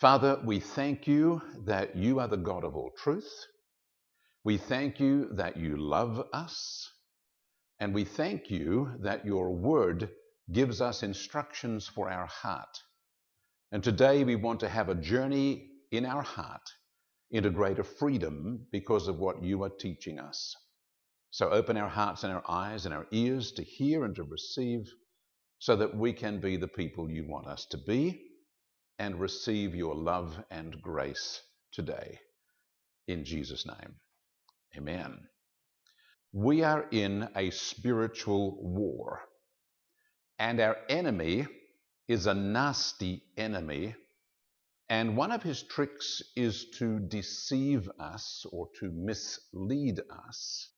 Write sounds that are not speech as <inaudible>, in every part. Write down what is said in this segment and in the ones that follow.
Father, we thank you that you are the God of all truth. We thank you that you love us. And we thank you that your word gives us instructions for our heart. And today we want to have a journey in our heart into greater freedom because of what you are teaching us. So open our hearts and our eyes and our ears to hear and to receive so that we can be the people you want us to be and receive your love and grace today. In Jesus' name, amen. We are in a spiritual war, and our enemy is a nasty enemy. And one of his tricks is to deceive us or to mislead us.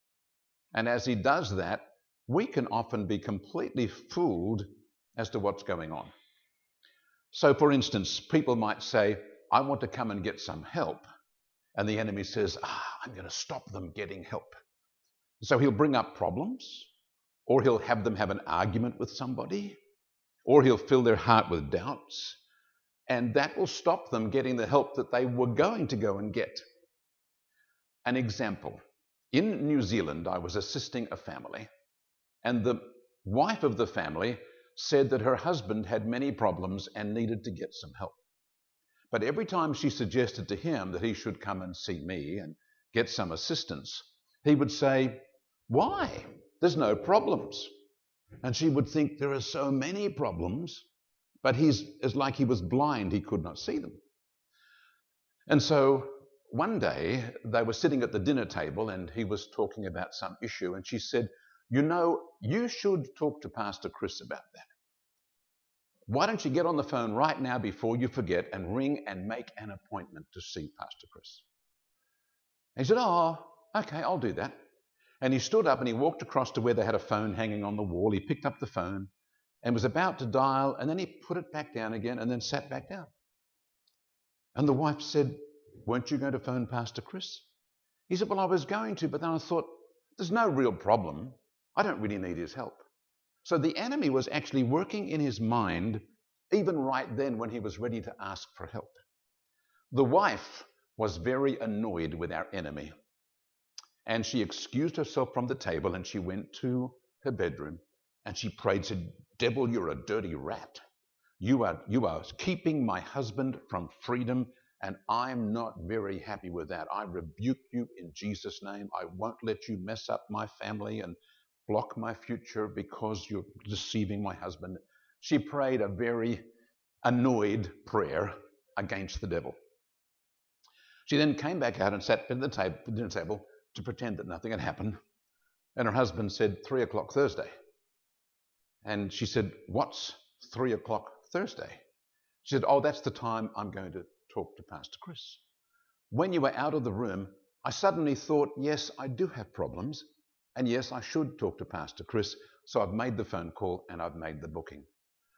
And as he does that, we can often be completely fooled as to what's going on. So, for instance, people might say, I want to come and get some help. And the enemy says, ah, I'm going to stop them getting help. So he'll bring up problems, or he'll have them have an argument with somebody, or he'll fill their heart with doubts, and that will stop them getting the help that they were going to go and get. An example in New Zealand, I was assisting a family, and the wife of the family said that her husband had many problems and needed to get some help. But every time she suggested to him that he should come and see me and get some assistance, he would say, Why? There's no problems. And she would think there are so many problems, but he's it's like he was blind, he could not see them. And so one day they were sitting at the dinner table and he was talking about some issue, and she said, You know, you should talk to Pastor Chris about that. Why don't you get on the phone right now before you forget and ring and make an appointment to see Pastor Chris? And he said, Oh, okay, I'll do that. And he stood up and he walked across to where they had a phone hanging on the wall. He picked up the phone and was about to dial, and then he put it back down again and then sat back down. And the wife said, Weren't you going to phone Pastor Chris? He said, Well, I was going to, but then I thought, There's no real problem. I don't really need his help. So the enemy was actually working in his mind even right then when he was ready to ask for help. The wife was very annoyed with our enemy. And she excused herself from the table and she went to her bedroom and she prayed, said, Devil, you're a dirty rat. You are, you are keeping my husband from freedom, and I'm not very happy with that. I rebuke you in Jesus' name. I won't let you mess up my family and block my future because you're deceiving my husband. She prayed a very annoyed prayer against the devil. She then came back out and sat at the, table, dinner table to pretend that nothing had happened. And her husband said, Three o'clock Thursday. And she said, What's three o'clock Thursday? She said, Oh, that's the time I'm going to talk to Pastor Chris. When you were out of the room, I suddenly thought, Yes, I do have problems. And yes, I should talk to Pastor Chris, so I've made the phone call and I've made the booking.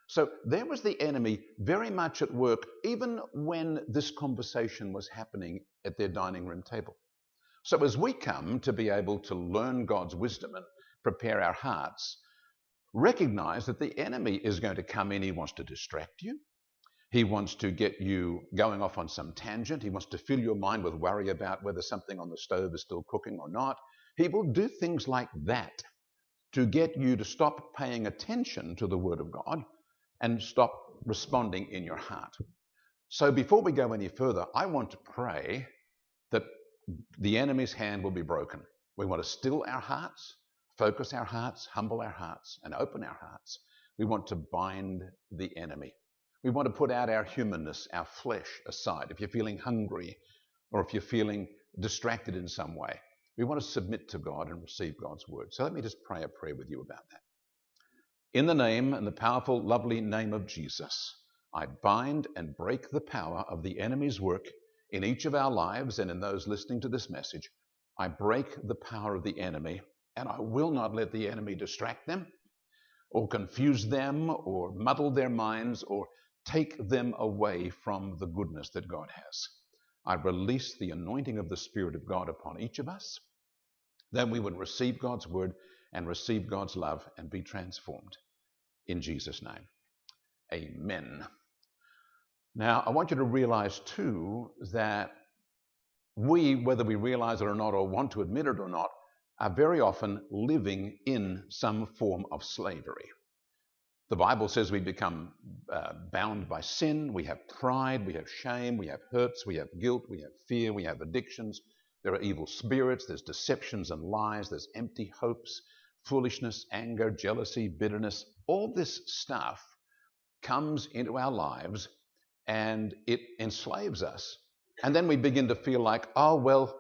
So there was the enemy very much at work, even when this conversation was happening at their dining room table. So as we come to be able to learn God's wisdom and prepare our hearts, recognize that the enemy is going to come in. He wants to distract you. He wants to get you going off on some tangent. He wants to fill your mind with worry about whether something on the stove is still cooking or not. He will do things like that to get you to stop paying attention to the Word of God and stop responding in your heart. So before we go any further, I want to pray that the enemy's hand will be broken. We want to still our hearts, focus our hearts, humble our hearts, and open our hearts. We want to bind the enemy. We want to put out our humanness, our flesh aside. If you're feeling hungry or if you're feeling distracted in some way, we want to submit to God and receive God's word. So let me just pray a prayer with you about that. In the name and the powerful, lovely name of Jesus, I bind and break the power of the enemy's work in each of our lives and in those listening to this message. I break the power of the enemy, and I will not let the enemy distract them or confuse them or muddle their minds or take them away from the goodness that God has. I release the anointing of the Spirit of God upon each of us, that we would receive God's word and receive God's love and be transformed. In Jesus' name, amen. Now, I want you to realize too that we, whether we realize it or not, or want to admit it or not, are very often living in some form of slavery. The Bible says we become uh, bound by sin, we have pride, we have shame, we have hurts, we have guilt, we have fear, we have addictions. There are evil spirits, there's deceptions and lies, there's empty hopes, foolishness, anger, jealousy, bitterness. All this stuff comes into our lives and it enslaves us. And then we begin to feel like, oh, well,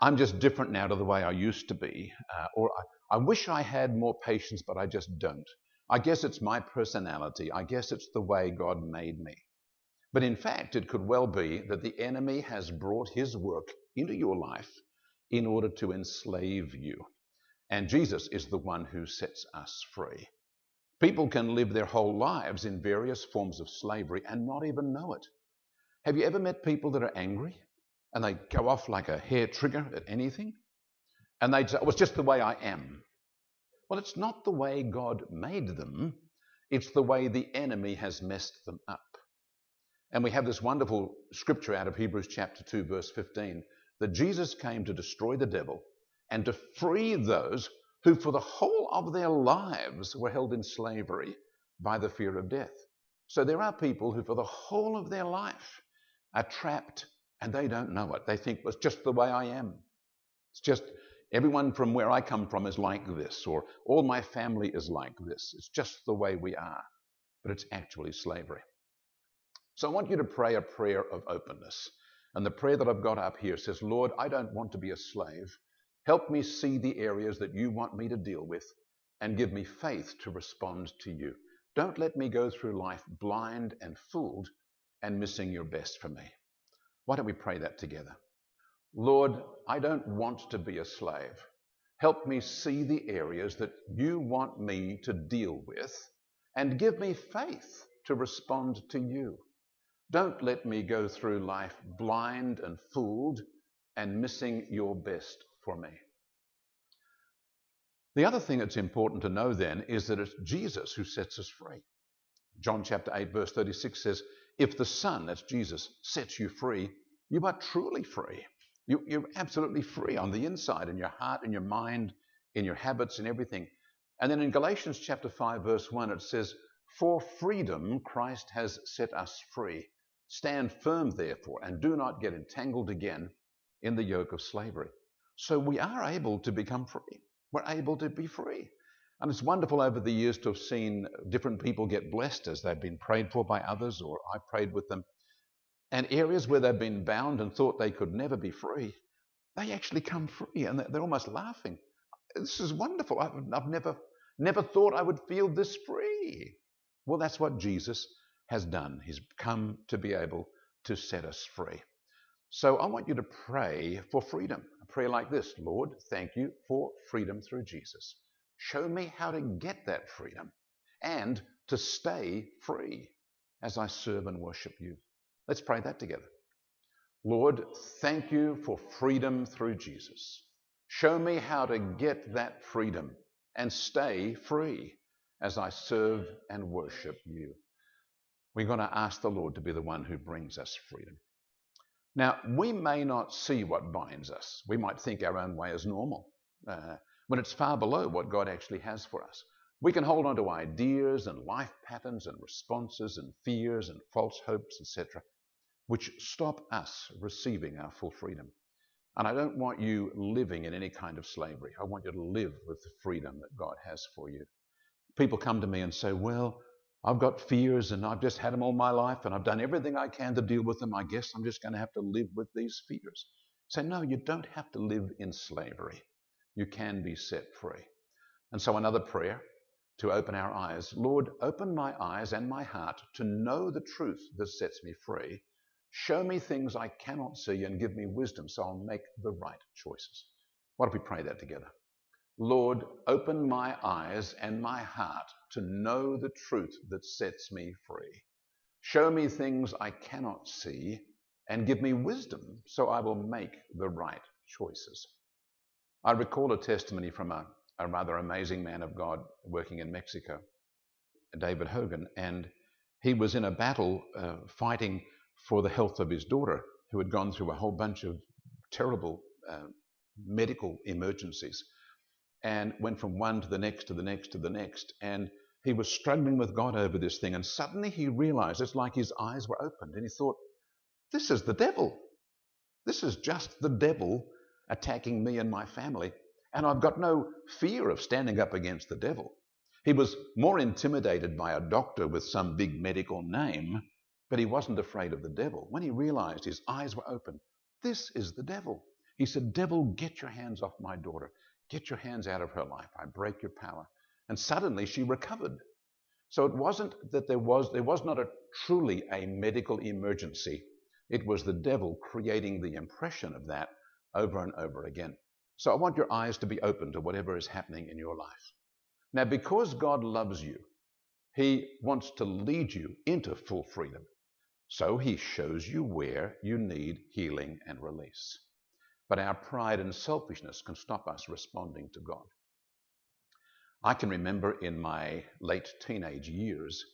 I'm just different now to the way I used to be. Uh, or I, I wish I had more patience, but I just don't. I guess it's my personality. I guess it's the way God made me. But in fact, it could well be that the enemy has brought his work into your life in order to enslave you. And Jesus is the one who sets us free. People can live their whole lives in various forms of slavery and not even know it. Have you ever met people that are angry and they go off like a hair trigger at anything? And they say, oh, it's just the way I am. Well, it's not the way God made them, it's the way the enemy has messed them up. And we have this wonderful scripture out of Hebrews chapter 2, verse 15, that Jesus came to destroy the devil and to free those who, for the whole of their lives, were held in slavery by the fear of death. So there are people who, for the whole of their life, are trapped and they don't know it. They think well, it's just the way I am. It's just everyone from where I come from is like this, or all my family is like this. It's just the way we are. But it's actually slavery. So I want you to pray a prayer of openness. And the prayer that I've got up here says, Lord, I don't want to be a slave. Help me see the areas that you want me to deal with and give me faith to respond to you. Don't let me go through life blind and fooled and missing your best for me. Why don't we pray that together? Lord, I don't want to be a slave. Help me see the areas that you want me to deal with and give me faith to respond to you. Don't let me go through life blind and fooled and missing your best for me. The other thing that's important to know then is that it's Jesus who sets us free. John chapter 8, verse 36 says, If the Son, that's Jesus, sets you free, you are truly free. You, you're absolutely free on the inside, in your heart, in your mind, in your habits, and everything. And then in Galatians chapter 5, verse 1, it says, For freedom Christ has set us free. Stand firm, therefore, and do not get entangled again in the yoke of slavery. So we are able to become free. We're able to be free. And it's wonderful over the years to have seen different people get blessed as they've been prayed for by others, or I prayed with them. And areas where they've been bound and thought they could never be free, they actually come free and they're almost laughing. This is wonderful. I've never, never thought I would feel this free. Well, that's what Jesus has done. He's come to be able to set us free. So I want you to pray for freedom. A prayer like this Lord, thank you for freedom through Jesus. Show me how to get that freedom and to stay free as I serve and worship you. Let's pray that together. Lord, thank you for freedom through Jesus. Show me how to get that freedom and stay free as I serve and worship you. We're going to ask the Lord to be the one who brings us freedom. Now, we may not see what binds us. We might think our own way is normal uh, when it's far below what God actually has for us. We can hold on to ideas and life patterns and responses and fears and false hopes, etc., which stop us receiving our full freedom. And I don't want you living in any kind of slavery. I want you to live with the freedom that God has for you. People come to me and say, Well, I've got fears and I've just had them all my life and I've done everything I can to deal with them. I guess I'm just going to have to live with these fears. Say, no, you don't have to live in slavery. You can be set free. And so, another prayer to open our eyes Lord, open my eyes and my heart to know the truth that sets me free. Show me things I cannot see and give me wisdom so I'll make the right choices. Why don't we pray that together? Lord, open my eyes and my heart to know the truth that sets me free. Show me things I cannot see and give me wisdom so I will make the right choices. I recall a testimony from a, a rather amazing man of God working in Mexico, David Hogan, and he was in a battle uh, fighting for the health of his daughter, who had gone through a whole bunch of terrible uh, medical emergencies and went from one to the next to the next to the next. And he was struggling with God over this thing. And suddenly he realized it's like his eyes were opened and he thought, This is the devil. This is just the devil attacking me and my family. And I've got no fear of standing up against the devil. He was more intimidated by a doctor with some big medical name, but he wasn't afraid of the devil. When he realized his eyes were open, this is the devil. He said, Devil, get your hands off my daughter. Get your hands out of her life. I break your power. And suddenly she recovered. So it wasn't that there was, there was not a truly a medical emergency. It was the devil creating the impression of that over and over again. So I want your eyes to be open to whatever is happening in your life. Now, because God loves you, He wants to lead you into full freedom. So He shows you where you need healing and release. But our pride and selfishness can stop us responding to God. I can remember in my late teenage years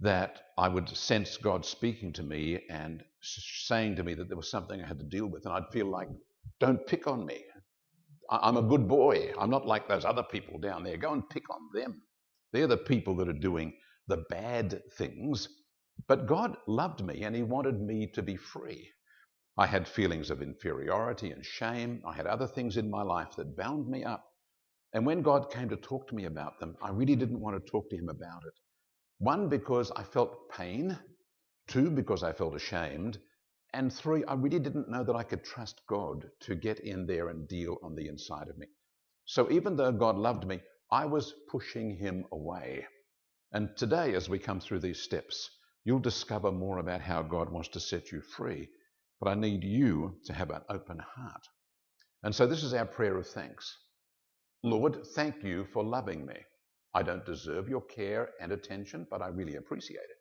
that I would sense God speaking to me and saying to me that there was something I had to deal with, and I'd feel like, don't pick on me. I'm a good boy. I'm not like those other people down there. Go and pick on them. They're the people that are doing the bad things. But God loved me and He wanted me to be free. I had feelings of inferiority and shame. I had other things in my life that bound me up. And when God came to talk to me about them, I really didn't want to talk to Him about it. One, because I felt pain. Two, because I felt ashamed. And three, I really didn't know that I could trust God to get in there and deal on the inside of me. So even though God loved me, I was pushing Him away. And today, as we come through these steps, you'll discover more about how God wants to set you free but I need you to have an open heart. And so this is our prayer of thanks. Lord, thank you for loving me. I don't deserve your care and attention, but I really appreciate it.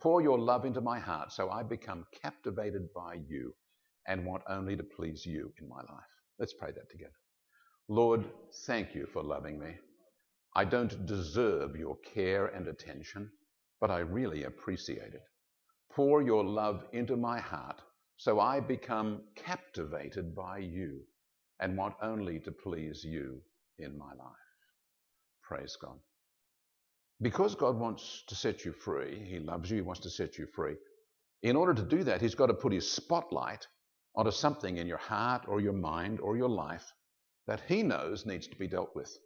Pour your love into my heart so I become captivated by you and want only to please you in my life. Let's pray that together. Lord, thank you for loving me. I don't deserve your care and attention, but I really appreciate it. Pour your love into my heart so I become captivated by you and want only to please you in my life. Praise God. Because God wants to set you free, He loves you, He wants to set you free. In order to do that, He's got to put His spotlight onto something in your heart or your mind or your life that He knows needs to be dealt with.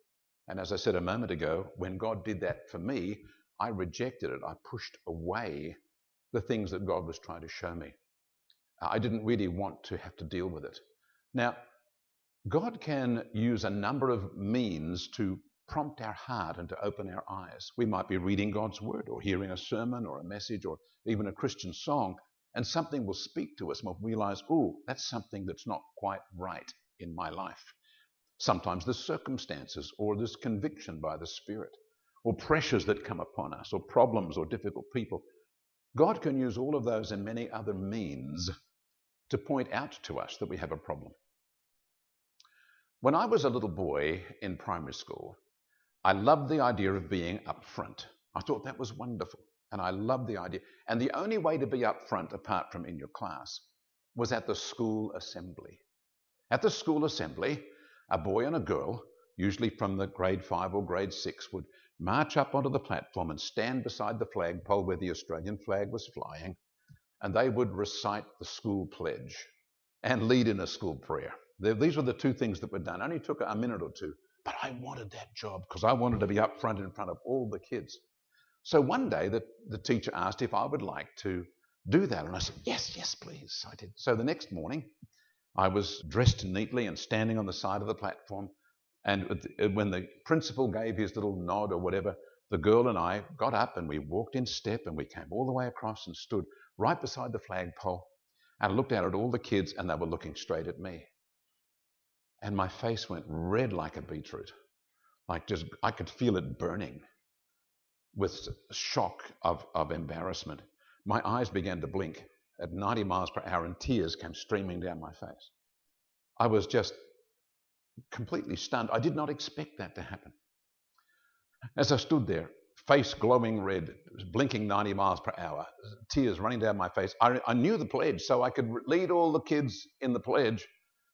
And as I said a moment ago, when God did that for me, I rejected it. I pushed away the things that God was trying to show me. I didn't really want to have to deal with it. Now, God can use a number of means to prompt our heart and to open our eyes. We might be reading God's Word or hearing a sermon or a message or even a Christian song, and something will speak to us and we'll realize, oh, that's something that's not quite right in my life. Sometimes there's circumstances or there's conviction by the Spirit or pressures that come upon us or problems or difficult people. God can use all of those and many other means to point out to us that we have a problem. When I was a little boy in primary school, I loved the idea of being up front. I thought that was wonderful, and I loved the idea. And the only way to be up front, apart from in your class, was at the school assembly. At the school assembly, a boy and a girl, usually from the grade five or grade six, would march up onto the platform and stand beside the flagpole where the Australian flag was flying and they would recite the school pledge and lead in a school prayer. These were the two things that were done. It only took a minute or two, but I wanted that job because I wanted to be up front in front of all the kids. So one day the, the teacher asked if I would like to do that, and I said, Yes, yes, please. I did. So the next morning, I was dressed neatly and standing on the side of the platform. And uh, when the principal gave his little nod or whatever, the girl and I got up and we walked in step and we came all the way across and stood right beside the flagpole. And I looked out at all the kids, and they were looking straight at me. And my face went red like a beetroot. Like just, I could feel it burning with shock of, of embarrassment. My eyes began to blink at 90 miles per hour, and tears came streaming down my face. I was just completely stunned. I did not expect that to happen. As I stood there, face glowing red, blinking 90 miles per hour, tears running down my face. I, I knew the pledge, so I could lead all the kids in the pledge,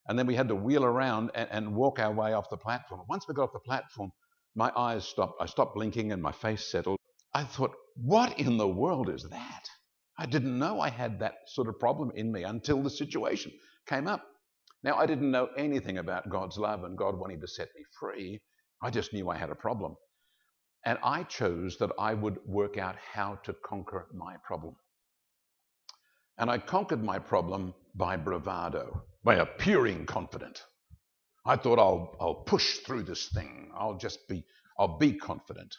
and then we had to wheel around and, and walk our way off the platform. Once we got off the platform, my eyes stopped. I stopped blinking and my face settled. I thought, what in the world is that? I didn't know I had that sort of problem in me until the situation came up. Now, I didn't know anything about God's love and God wanting to set me free. I just knew I had a problem. And I chose that I would work out how to conquer my problem. And I conquered my problem by bravado, by appearing confident. I thought I'll, I'll push through this thing. I'll just be, I'll be confident.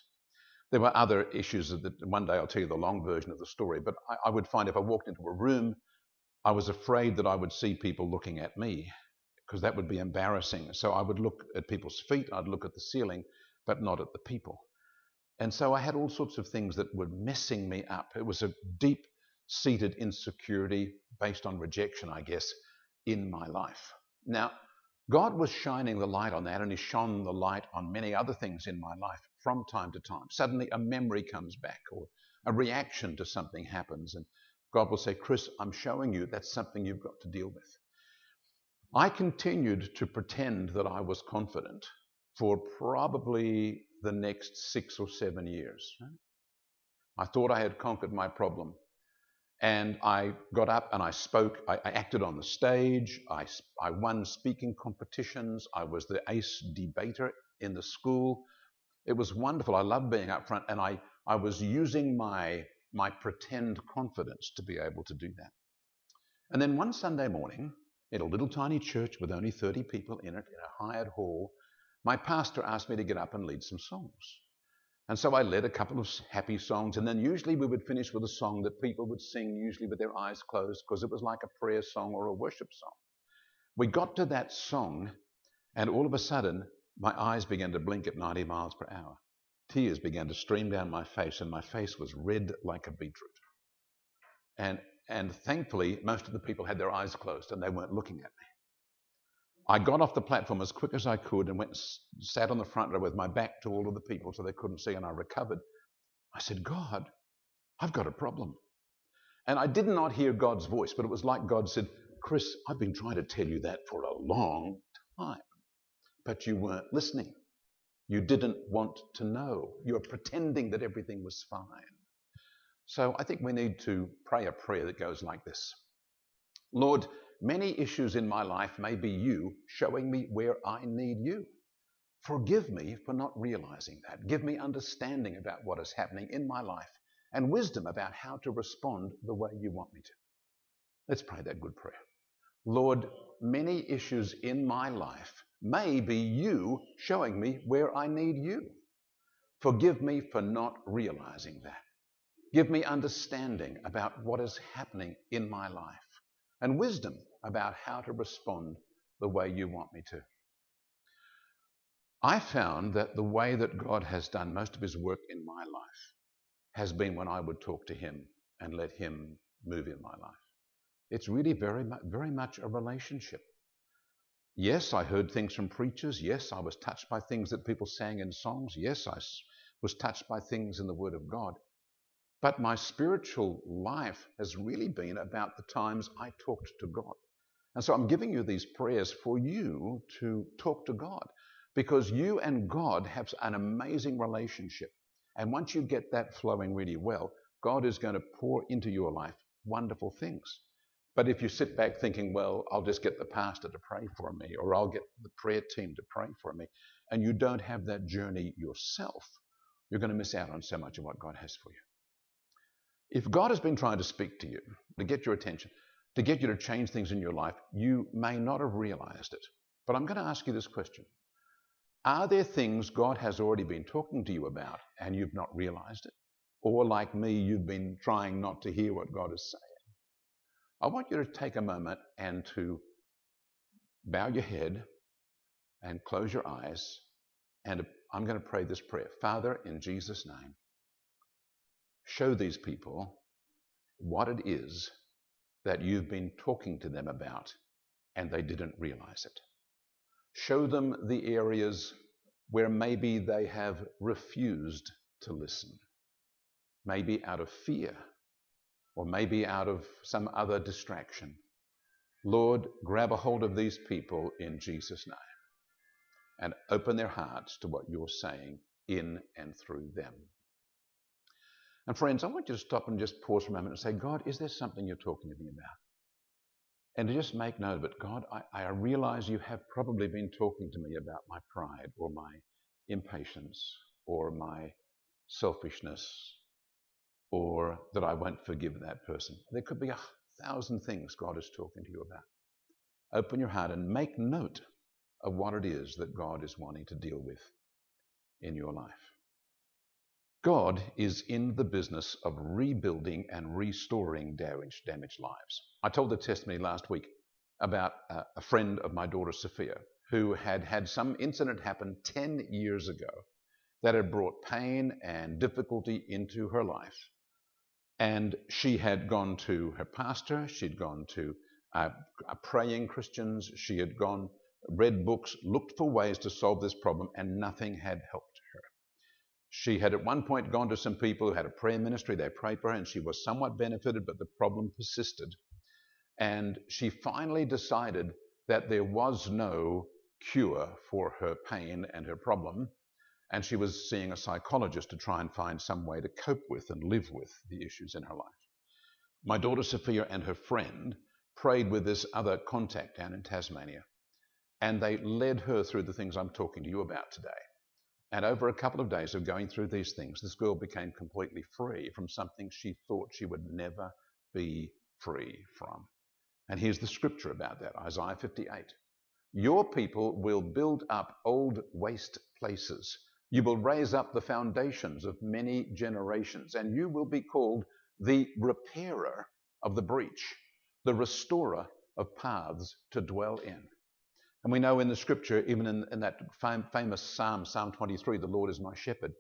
There were other issues that one day I'll tell you the long version of the story, but I, I would find if I walked into a room, I was afraid that I would see people looking at me because that would be embarrassing. So I would look at people's feet, I'd look at the ceiling, but not at the people. And so I had all sorts of things that were messing me up. It was a deep seated insecurity based on rejection, I guess, in my life. Now, God was shining the light on that, and He shone the light on many other things in my life from time to time. Suddenly, a memory comes back, or a reaction to something happens, and God will say, Chris, I'm showing you that's something you've got to deal with. I continued to pretend that I was confident for probably the next six or seven years. I thought I had conquered my problem. And I got up and I spoke. I, I acted on the stage. I, I won speaking competitions. I was the ace debater in the school. It was wonderful. I loved being up front. And I, I was using my, my pretend confidence to be able to do that. And then one Sunday morning, in a little tiny church with only 30 people in it, in a hired hall, my pastor asked me to get up and lead some songs. And so I led a couple of happy songs, and then usually we would finish with a song that people would sing, usually with their eyes closed, because it was like a prayer song or a worship song. We got to that song, and all of a sudden, my eyes began to blink at 90 miles per hour. Tears began to stream down my face, and my face was red like a beetroot. And, and thankfully, most of the people had their eyes closed and they weren't looking at me. I got off the platform as quick as I could and went and sat on the front row with my back to all of the people so they couldn't see, and I recovered. I said, God, I've got a problem. And I did not hear God's voice, but it was like God said, Chris, I've been trying to tell you that for a long time, but you weren't listening. You didn't want to know. You were pretending that everything was fine. So I think we need to pray a prayer that goes like this Lord, Many issues in my life may be you showing me where I need you. Forgive me for not realizing that. Give me understanding about what is happening in my life and wisdom about how to respond the way you want me to. Let's pray that good prayer. Lord, many issues in my life may be you showing me where I need you. Forgive me for not realizing that. Give me understanding about what is happening in my life and wisdom about how to respond the way you want me to. I found that the way that God has done most of his work in my life has been when I would talk to him and let him move in my life. It's really very, much, very much a relationship. Yes, I heard things from preachers. Yes, I was touched by things that people sang in songs. Yes, I was touched by things in the Word of God. But my spiritual life has really been about the times I talked to God. And so I'm giving you these prayers for you to talk to God because you and God have an amazing relationship. And once you get that flowing really well, God is going to pour into your life wonderful things. But if you sit back thinking, well, I'll just get the pastor to pray for me, or I'll get the prayer team to pray for me, and you don't have that journey yourself, you're going to miss out on so much of what God has for you. If God has been trying to speak to you, to get your attention, to get you to change things in your life, you may not have realized it. But I'm going to ask you this question Are there things God has already been talking to you about and you've not realized it? Or, like me, you've been trying not to hear what God is saying? I want you to take a moment and to bow your head and close your eyes. And I'm going to pray this prayer Father, in Jesus' name, show these people what it is that you've been talking to them about and they didn't realize it. Show them the areas where maybe they have refused to listen. maybe out of fear, or maybe out of some other distraction. Lord, grab a hold of these people in Jesus' name and open their hearts to what you're saying in and through them. And friends, I want you to stop and just pause for a moment and say, God, is there something you're talking to me about? And to just make note of it, God, I, I realize you have probably been talking to me about my pride or my impatience or my selfishness or that I won't forgive that person. There could be a thousand things God is talking to you about. Open your heart and make note of what it is that God is wanting to deal with in your life. God is in the business of rebuilding and restoring damaged, damaged lives. I told the testimony last week about a friend of my daughter Sophia who had had some incident happen 10 years ago that had brought pain and difficulty into her life. And she had gone to her pastor, she'd gone to uh, praying Christians, she had gone, read books, looked for ways to solve this problem, and nothing had helped. She had at one point gone to some people who had a prayer ministry, they prayed for her, and she was somewhat benefited, but the problem persisted. And she finally decided that there was no cure for her pain and her problem, and she was seeing a psychologist to try and find some way to cope with and live with the issues in her life. My daughter Sophia and her friend prayed with this other contact down in Tasmania, and they led her through the things I'm talking to you about today. And over a couple of days of going through these things, this girl became completely free from something she thought she would never be free from. And here's the scripture about that Isaiah 58. Your people will build up old waste places you will raise up the foundations of many generations, and you will be called the repairer of the breach, the restorer of paths to dwell in. And we know in the scripture, even in, in that fam- famous Psalm, Psalm 23, the Lord is my shepherd,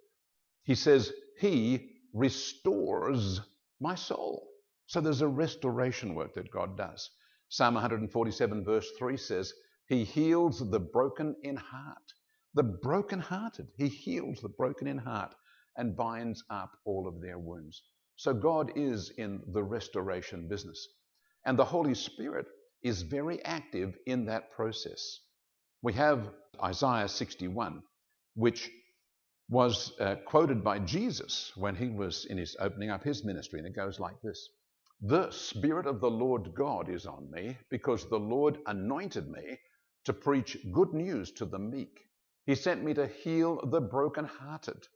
he says, He restores my soul. So there's a restoration work that God does. Psalm 147, verse 3 says, He heals the broken in heart the brokenhearted. He heals the broken in heart and binds up all of their wounds. So God is in the restoration business. And the Holy Spirit is very active in that process. We have Isaiah 61, which was uh, quoted by Jesus when he was in his opening up his ministry, and it goes like this The Spirit of the Lord God is on me, because the Lord anointed me to preach good news to the meek. He sent me to heal the brokenhearted,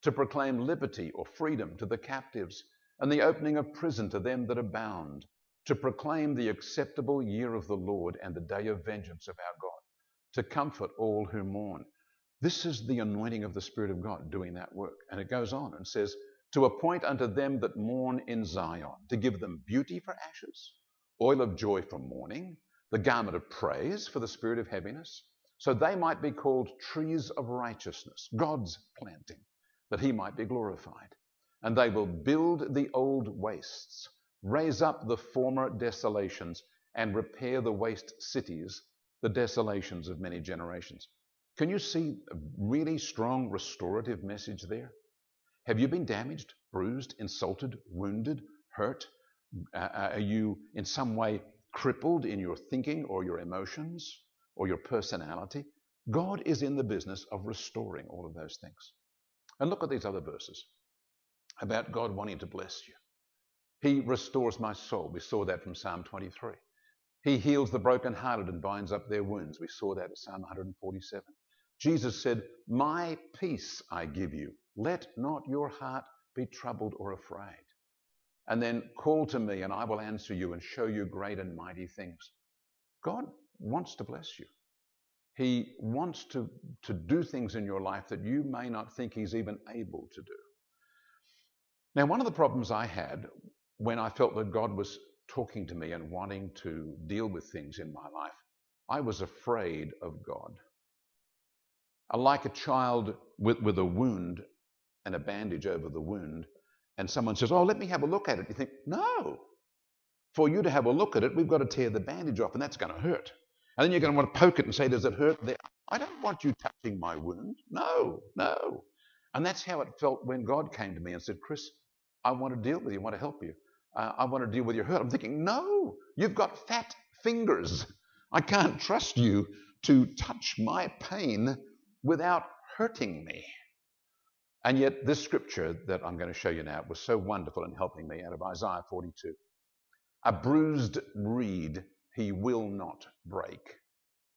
to proclaim liberty or freedom to the captives, and the opening of prison to them that are bound, to proclaim the acceptable year of the Lord and the day of vengeance of our God, to comfort all who mourn. This is the anointing of the Spirit of God doing that work. And it goes on and says, To appoint unto them that mourn in Zion, to give them beauty for ashes, oil of joy for mourning, the garment of praise for the spirit of heaviness so they might be called trees of righteousness, God's planting, that he might be glorified. And they will build the old wastes, raise up the former desolations, and repair the waste cities, the desolations of many generations. Can you see a really strong restorative message there? Have you been damaged, bruised, insulted, wounded, hurt? Uh, are you in some way crippled in your thinking or your emotions? or your personality. God is in the business of restoring all of those things. And look at these other verses about God wanting to bless you. He restores my soul. We saw that from Psalm 23. He heals the brokenhearted and binds up their wounds. We saw that in Psalm 147. Jesus said, My peace I give you. Let not your heart be troubled or afraid. And then call to me, and I will answer you and show you great and mighty things. God wants to bless you. He wants to, to do things in your life that you may not think He's even able to do. Now, one of the problems I had when I felt that God was talking to me and wanting to deal with things in my life, I was afraid of God. Like a child with, with a wound and a bandage over the wound, and someone says, Oh, let me have a look at it. You think, No. For you to have a look at it, we've got to tear the bandage off, and that's going to hurt. And then you're going to want to poke it and say, Does it hurt there? I don't want you touching my wound. No, no. And that's how it felt when God came to me and said, Chris, I want to deal with you, I want to help you. Uh, I want to deal with your hurt. I'm thinking, no, you've got fat fingers. I can't trust you to touch my pain without hurting me. And yet, this scripture that I'm going to show you now was so wonderful in helping me out of Isaiah 42. A bruised reed he will not break,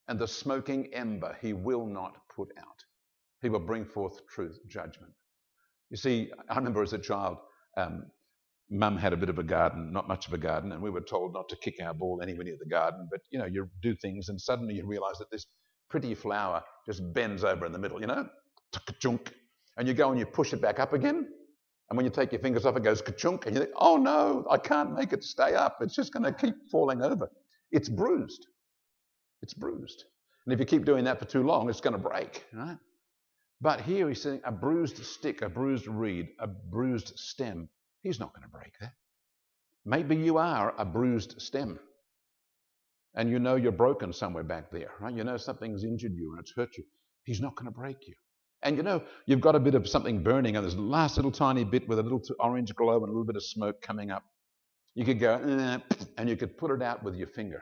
and the smoking ember he will not put out. He will bring forth truth, judgment. You see, I remember as a child, um, mum had a bit of a garden, not much of a garden, and we were told not to kick our ball anywhere near the garden. But you know, you do things, and suddenly you realize that this pretty flower just bends over in the middle, you know, chunk, and you go and you push it back up again. And when you take your fingers off, it goes ka-chunk, and you think, oh no, I can't make it stay up. It's just going to keep falling over. It's bruised. It's bruised. And if you keep doing that for too long, it's going to break, right? But here he's saying a bruised stick, a bruised reed, a bruised stem. He's not going to break that. Maybe you are a bruised stem. And you know you're broken somewhere back there, right? You know something's injured you and it's hurt you. He's not going to break you. And you know, you've got a bit of something burning, and there's a last little tiny bit with a little orange glow and a little bit of smoke coming up. You could go, eh, and you could put it out with your finger.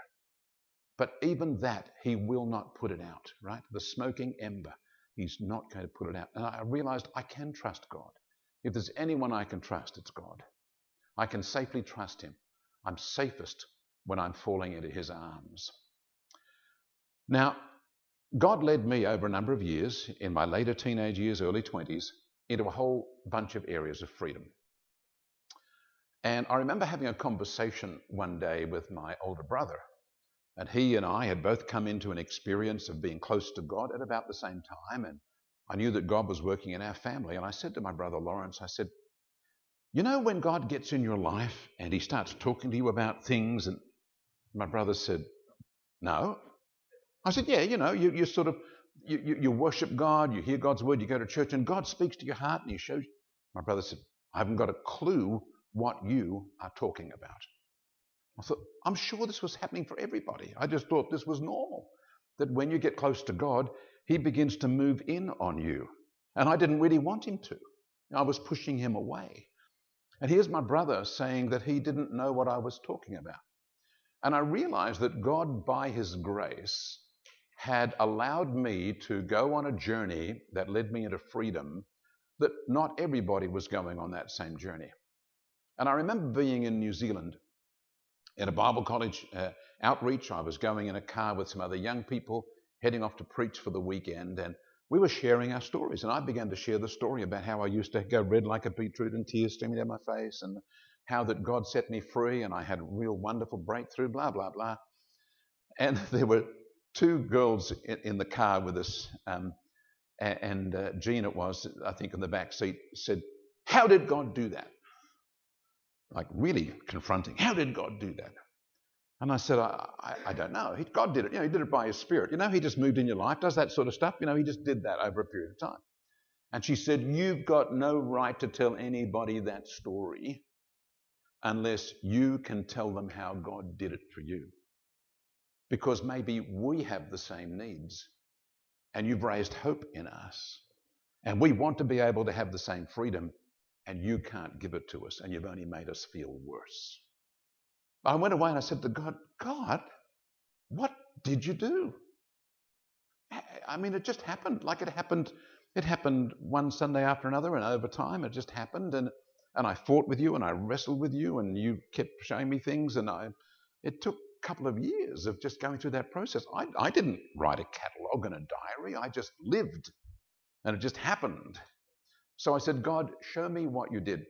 But even that, he will not put it out, right? The smoking ember, he's not going to put it out. And I realized I can trust God. If there's anyone I can trust, it's God. I can safely trust him. I'm safest when I'm falling into his arms. Now, God led me over a number of years, in my later teenage years, early 20s, into a whole bunch of areas of freedom. And I remember having a conversation one day with my older brother. And he and I had both come into an experience of being close to God at about the same time. And I knew that God was working in our family. And I said to my brother Lawrence, I said, You know, when God gets in your life and he starts talking to you about things, and my brother said, No. I said, yeah, you know, you, you sort of, you, you, you worship God, you hear God's word, you go to church, and God speaks to your heart and he shows you. My brother said, I haven't got a clue what you are talking about. I thought, I'm sure this was happening for everybody. I just thought this was normal. That when you get close to God, He begins to move in on you. And I didn't really want Him to. I was pushing Him away. And here's my brother saying that he didn't know what I was talking about. And I realized that God, by His grace, had allowed me to go on a journey that led me into freedom that not everybody was going on that same journey. And I remember being in New Zealand in a Bible college uh, outreach. I was going in a car with some other young people heading off to preach for the weekend, and we were sharing our stories. And I began to share the story about how I used to go red like a beetroot and tears streaming down my face, and how that God set me free, and I had a real wonderful breakthrough, blah, blah, blah. And <laughs> there were two girls in, in the car with us, um, and uh, Jean, it was, I think, in the back seat, said, How did God do that? Like, really confronting. How did God do that? And I said, I, I, I don't know. He, God did it. You know, He did it by His Spirit. You know, He just moved in your life, does that sort of stuff. You know, He just did that over a period of time. And she said, You've got no right to tell anybody that story unless you can tell them how God did it for you because maybe we have the same needs and you've raised hope in us. And we want to be able to have the same freedom, and you can't give it to us, and you've only made us feel worse. I went away and I said to God, God, what did you do? I mean, it just happened. Like it happened, it happened one Sunday after another, and over time it just happened. And and I fought with you and I wrestled with you, and you kept showing me things, and I it took a couple of years of just going through that process. I, I didn't write a catalogue and a diary, I just lived. And it just happened. So I said, God, show me what you did.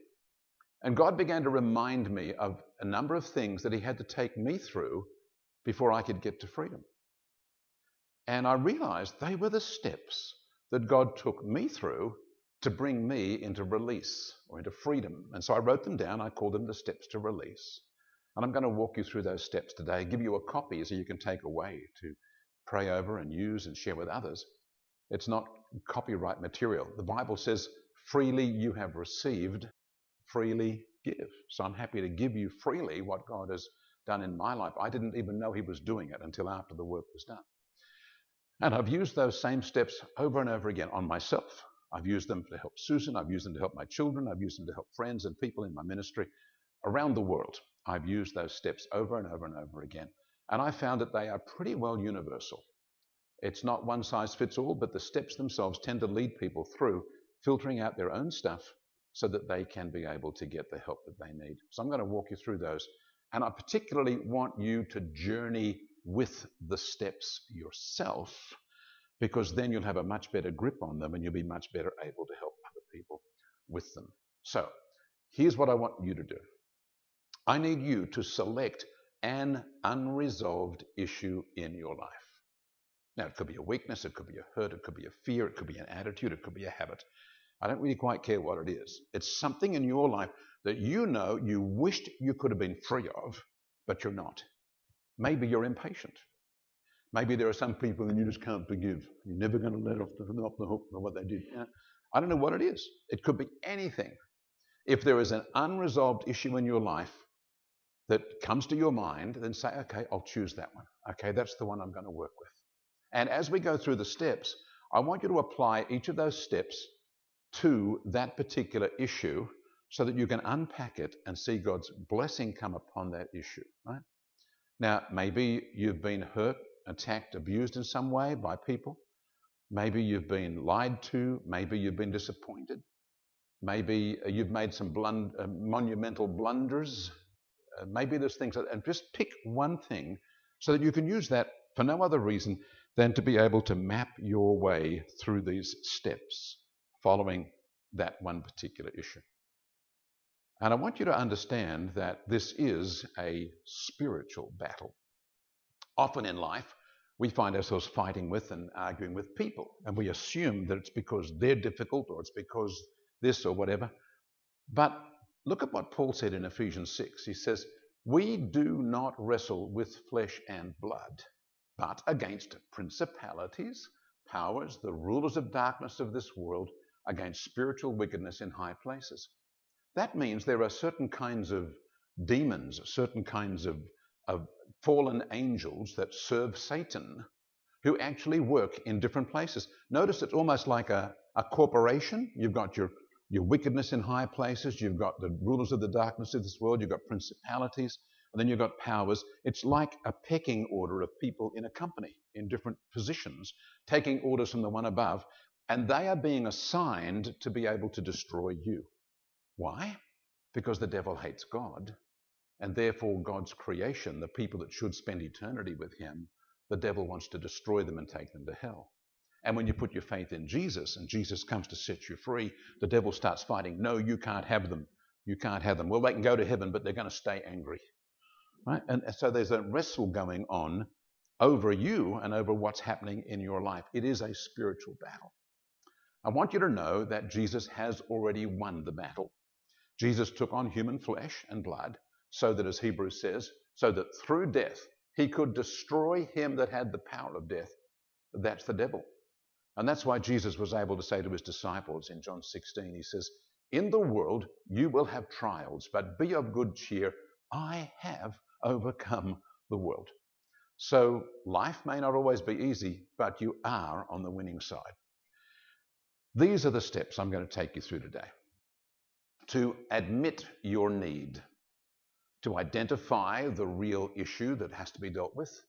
And God began to remind me of a number of things that He had to take me through before I could get to freedom. And I realized they were the steps that God took me through to bring me into release or into freedom. And so I wrote them down. I called them the steps to release. And I'm going to walk you through those steps today, give you a copy so you can take away to pray over and use and share with others. It's not copyright material. The Bible says, freely you have received, freely give. So I'm happy to give you freely what God has done in my life. I didn't even know He was doing it until after the work was done. And I've used those same steps over and over again on myself. I've used them to help Susan. I've used them to help my children. I've used them to help friends and people in my ministry around the world. I've used those steps over and over and over again. And I found that they are pretty well universal. It's not one size fits all, but the steps themselves tend to lead people through filtering out their own stuff so that they can be able to get the help that they need. So I'm going to walk you through those. And I particularly want you to journey with the steps yourself because then you'll have a much better grip on them and you'll be much better able to help other people with them. So here's what I want you to do I need you to select an unresolved issue in your life. Now, it could be a weakness, it could be a hurt, it could be a fear, it could be an attitude, it could be a habit. I don't really quite care what it is. It's something in your life that you know you wished you could have been free of, but you're not. Maybe you're impatient. Maybe there are some people and you just can't forgive. You're never going to let off the, off the hook for what they did. Uh, I don't know what it is. It could be anything. If there is an unresolved issue in your life that comes to your mind, then say, okay, I'll choose that one. Okay, that's the one I'm going to work with. And as we go through the steps, I want you to apply each of those steps to that particular issue so that you can unpack it and see God's blessing come upon that issue, right? Now, maybe you've been hurt, attacked, abused in some way by people. Maybe you've been lied to. Maybe you've been disappointed. Maybe uh, you've made some blund- uh, monumental blunders. Uh, maybe there's things, that, and just pick one thing so that you can use that for no other reason than to be able to map your way through these steps following that one particular issue. And I want you to understand that this is a spiritual battle. Often in life, we find ourselves fighting with and arguing with people, and we assume that it's because they're difficult or it's because this or whatever. But look at what Paul said in Ephesians 6. He says, We do not wrestle with flesh and blood, but against principalities, powers, the rulers of darkness of this world, against spiritual wickedness in high places. That means there are certain kinds of demons, certain kinds of, of fallen angels that serve Satan who actually work in different places. Notice it's almost like a, a corporation. You've got your, your wickedness in high places, you've got the rulers of the darkness of this world, you've got principalities, and then you've got powers. It's like a pecking order of people in a company in different positions, taking orders from the one above, and hmm. they are being assigned to be able to destroy you. Why? Because the devil hates God, and therefore God's creation, the people that should spend eternity with him, the devil wants to destroy them and take them to hell. And when you put your faith in Jesus and Jesus comes to set you free, the devil starts fighting. No, you can't have them. You can't have them. Well, they can go to heaven, but they're going to stay angry. Right? And so there's a wrestle going on over you and over what's happening in your life. It is a spiritual battle. I want you to know that Jesus has already won the battle. Jesus took on human flesh and blood so that, as Hebrews says, so that through death he could destroy him that had the power of death. That's the devil. And that's why Jesus was able to say to his disciples in John 16, he says, In the world you will have trials, but be of good cheer. I have overcome the world. So life may not always be easy, but you are on the winning side. These are the steps I'm going to take you through today. To admit your need, to identify the real issue that has to be dealt with,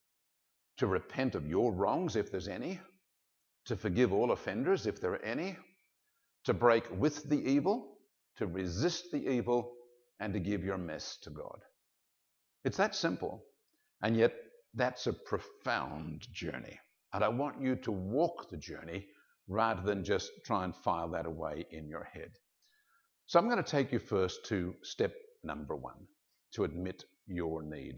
to repent of your wrongs if there's any, to forgive all offenders if there are any, to break with the evil, to resist the evil, and to give your mess to God. It's that simple, and yet that's a profound journey. And I want you to walk the journey rather than just try and file that away in your head. So I'm going to take you first to step number one to admit your need.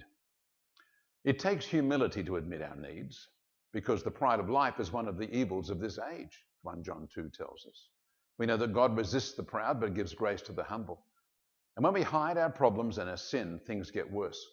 It takes humility to admit our needs because the pride of life is one of the evils of this age, 1 John 2 tells us. We know that God resists the proud but gives grace to the humble. And when we hide our problems and our sin, things get worse.